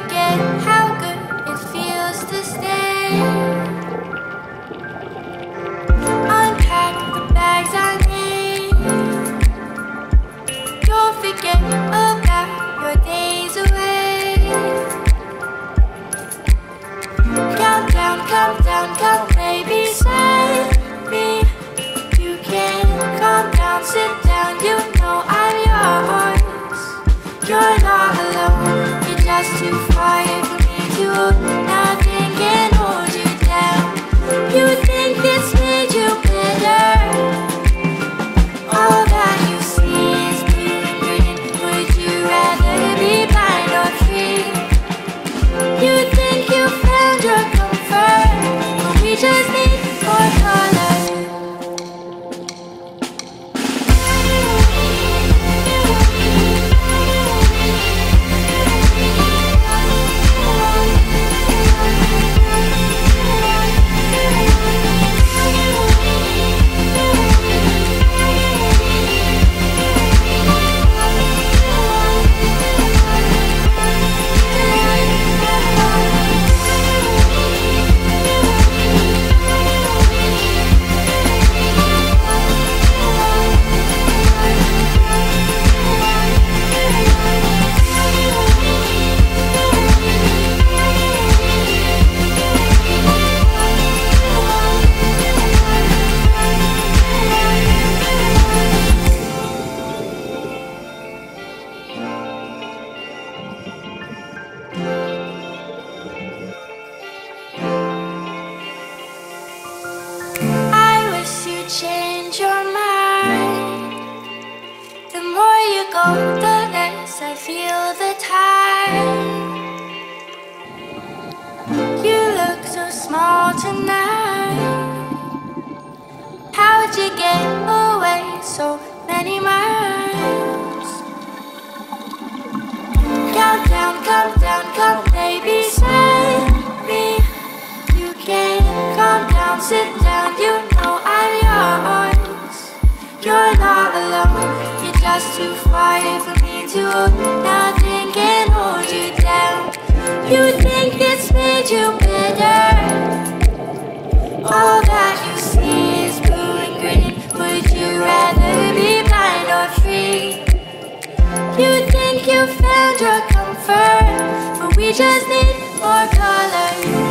forget how to nothing the I feel the time. You look so small tonight. How'd you get away so many miles? Count down, come down, come baby, save me. You can calm down, sit down, you know I'm yours. You're not alone, you're just too far for me to Nothing can hold you down. You think this made you better? All that you see is blue and green. Would you rather be blind or free? You think you found your comfort, but we just need more color.